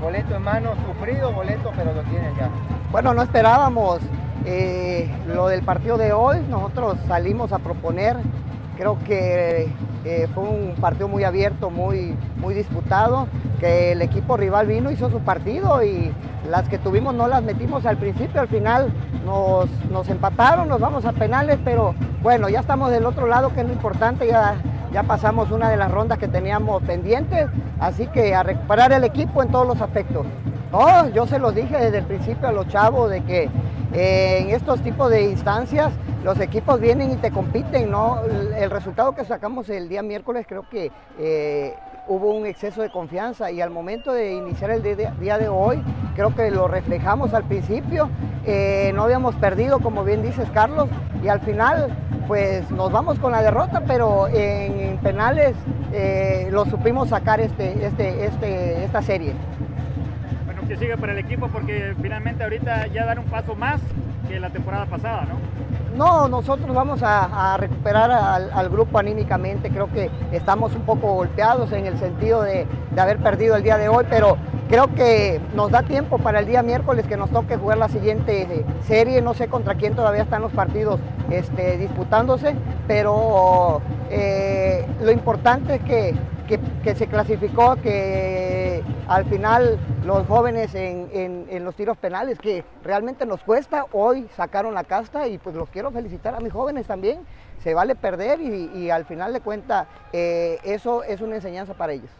boleto en mano, sufrido boleto, pero lo tienen ya. Bueno, no esperábamos eh, lo del partido de hoy, nosotros salimos a proponer, creo que eh, fue un partido muy abierto, muy, muy disputado, que el equipo rival vino, hizo su partido y las que tuvimos no las metimos al principio, al final nos, nos empataron, nos vamos a penales, pero bueno, ya estamos del otro lado, que es lo importante, ya, ya pasamos una de las rondas que teníamos pendientes, así que a recuperar el equipo en todos los aspectos. Oh, yo se los dije desde el principio a los chavos de que eh, en estos tipos de instancias los equipos vienen y te compiten, ¿no? El resultado que sacamos el día miércoles creo que eh, hubo un exceso de confianza y al momento de iniciar el día de hoy creo que lo reflejamos al principio, eh, no habíamos perdido como bien dices Carlos y al final pues nos vamos con la derrota, pero en, penales lo supimos sacar este, este, este, esta serie que siga para el equipo porque finalmente ahorita ya dar un paso más que la temporada pasada, ¿no? No, nosotros vamos a, recuperar al, grupo anímicamente, creo que estamos un poco golpeados en el sentido de, haber perdido el día de hoy, pero creo que nos da tiempo para el día miércoles que nos toque jugar la siguiente serie, no sé contra quién todavía están los partidos este, disputándose, pero eh, lo importante es que, que se clasificó, que al final los jóvenes en, los tiros penales, que realmente nos cuesta, hoy sacaron la casta y pues los quiero felicitar a mis jóvenes también. Se vale perder y, al final de cuentas eh, eso es una enseñanza para ellos.